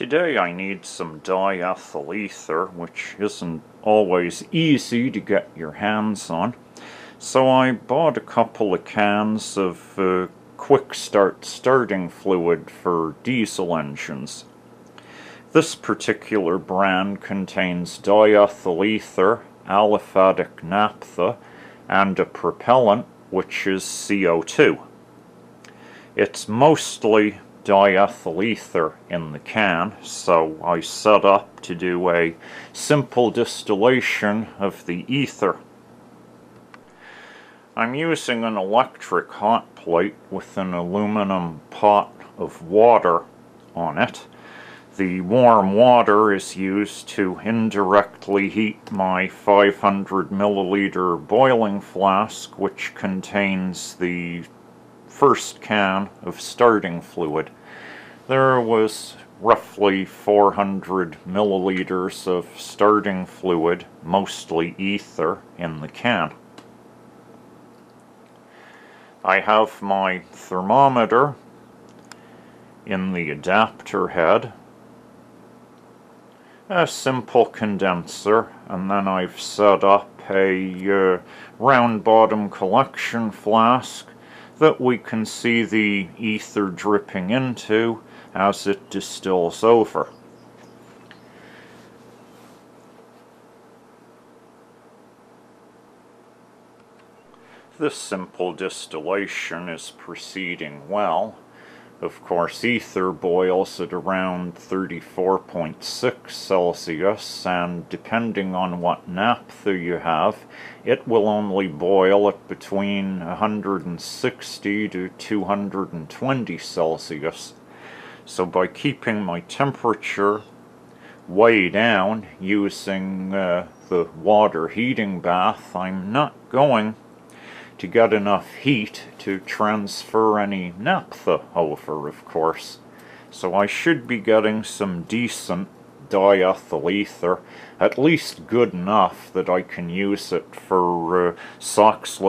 Today I need some diethyl ether, which isn't always easy to get your hands on. So I bought a couple of cans of uh, quick start starting fluid for diesel engines. This particular brand contains diethyl ether, aliphatic naphtha, and a propellant, which is CO2. It's mostly diethyl ether in the can, so I set up to do a simple distillation of the ether. I'm using an electric hot plate with an aluminum pot of water on it. The warm water is used to indirectly heat my 500 milliliter boiling flask which contains the first can of starting fluid. There was roughly 400 milliliters of starting fluid, mostly ether, in the can. I have my thermometer in the adapter head, a simple condenser, and then I've set up a uh, round bottom collection flask that we can see the ether dripping into as it distills over. This simple distillation is proceeding well. Of course, ether boils at around 34.6 Celsius, and depending on what naphtha you have, it will only boil at between 160 to 220 Celsius. So by keeping my temperature way down using uh, the water heating bath, I'm not going to get enough heat to transfer any naphtha over, of course. So I should be getting some decent diethyl ether, at least good enough that I can use it for uh,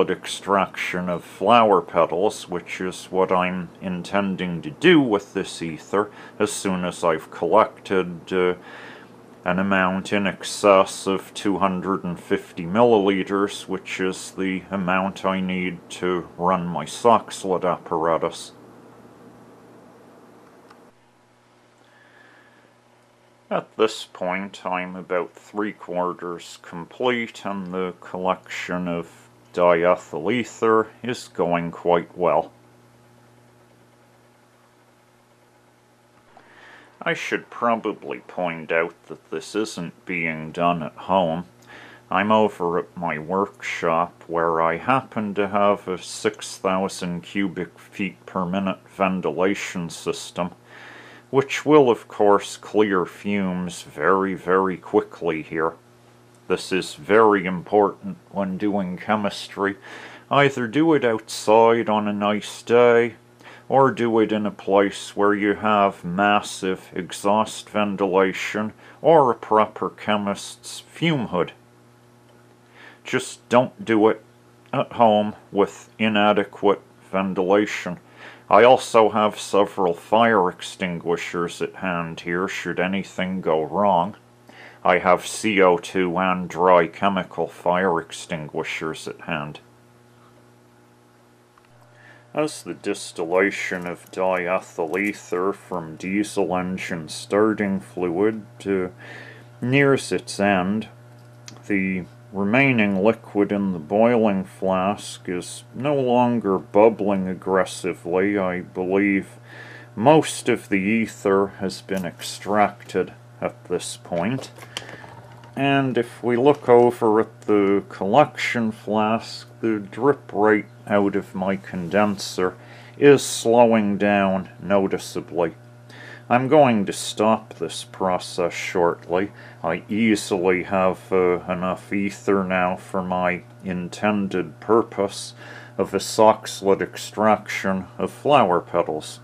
extraction of flower petals, which is what I'm intending to do with this ether as soon as I've collected uh, an amount in excess of 250 milliliters, which is the amount I need to run my Soxhlet apparatus. At this point I'm about three quarters complete and the collection of diethyl ether is going quite well. I should probably point out that this isn't being done at home. I'm over at my workshop where I happen to have a 6,000 cubic feet per minute ventilation system which will of course clear fumes very very quickly here. This is very important when doing chemistry. Either do it outside on a nice day, or do it in a place where you have massive exhaust ventilation or a proper chemist's fume hood. Just don't do it at home with inadequate ventilation. I also have several fire extinguishers at hand here should anything go wrong. I have CO2 and dry chemical fire extinguishers at hand. As the distillation of diethyl ether from diesel engine starting fluid nears its end, the remaining liquid in the boiling flask is no longer bubbling aggressively. I believe most of the ether has been extracted at this point. And if we look over at the collection flask, the drip rate out of my condenser is slowing down noticeably. I'm going to stop this process shortly. I easily have uh, enough ether now for my intended purpose of a Soxhlet extraction of flower petals.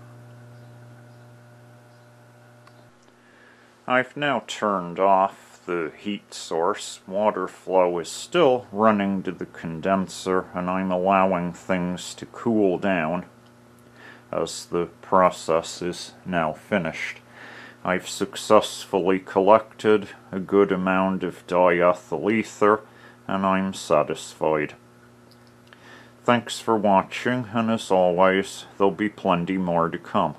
I've now turned off the heat source. Water flow is still running to the condenser and I'm allowing things to cool down as the process is now finished. I've successfully collected a good amount of diethyl ether and I'm satisfied. Thanks for watching and as always there'll be plenty more to come.